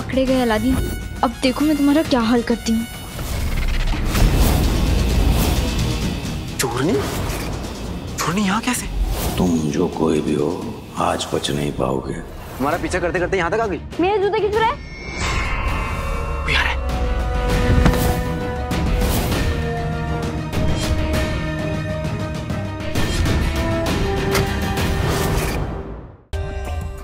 पकड़े गए अलादीन। अब देखो मैं तुम्हारा क्या हाल करती हूँ। चोरनी? चोरनी यहाँ कैसे? तुम जो कोई भी हो आज बच नहीं पाओगे। हमारा पीछा करते करते यहाँ तक आ गई। मेरे जूते किस रहा